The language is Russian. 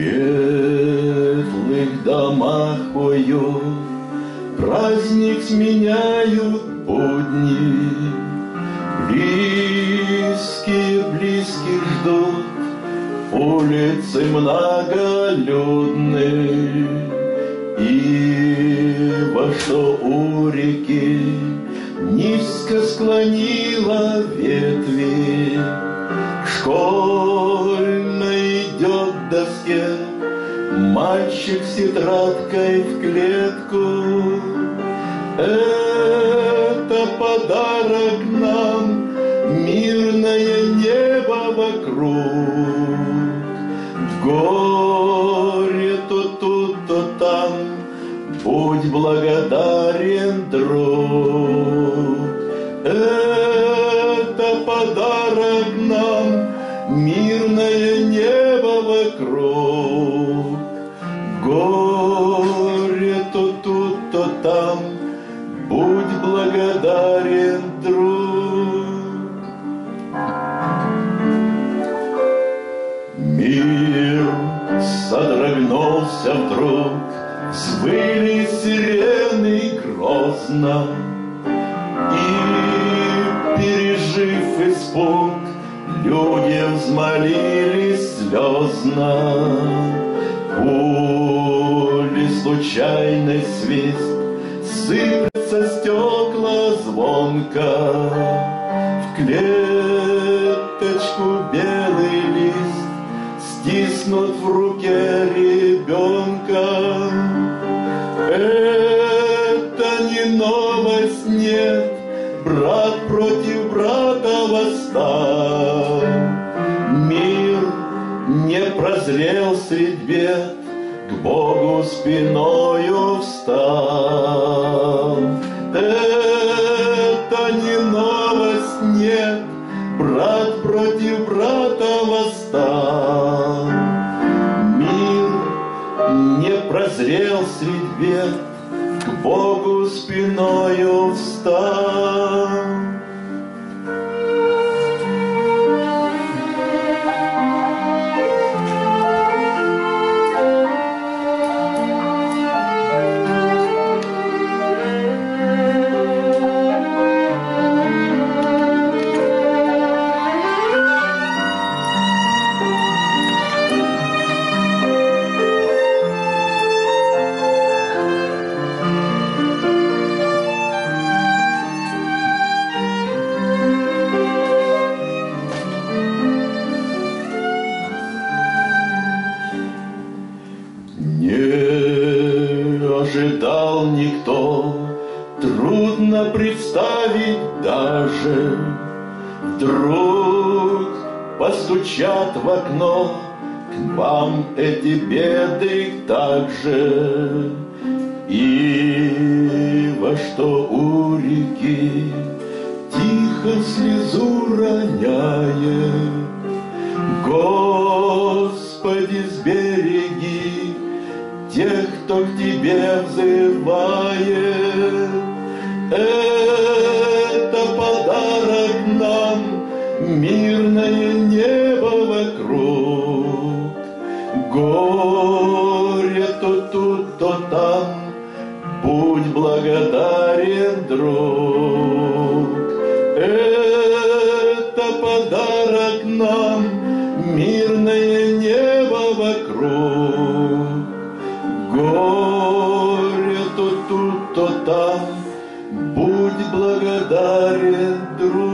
светлых домах поет, Праздник сменяют будни. Близкие, близкие ждут улицы многолюдные. И во что у реки низко склонила ветви. Мальчик с тетрадкой в клетку. Это подарок нам, мирное небо вокруг. В горе то тут, то там, будь благодарен, друг. Это подарок нам, мирное небо вокруг. Горе то тут, то там, будь благодарен, друг. Мир содрогнулся вдруг, взвыли сирены грозно, И, пережив испуг, люди взмолились слезно. Пули случайный свист, сыпятся стекла звонко, В клеточку белый лист стиснут в руке ребенка. Это не новость, нет, брат против брата восстал. Мир не прозрел средь бед, к Богу спиною встал. Это не новость, нет, брат против брата восстал. Мир не прозрел средь бед, к Богу спиною встал. Не ожидал никто, трудно представить даже. Вдруг постучат в окно, к вам эти беды также. И во что у реки тихо слезу роняет, Господи, сбереги тех, кто к Тебе взывает. Это подарок нам, мирное небо вокруг. Горе то тут, то там, будь благодарен, друг. Это подарок нам, мирное небо вокруг. Благодарен, друг.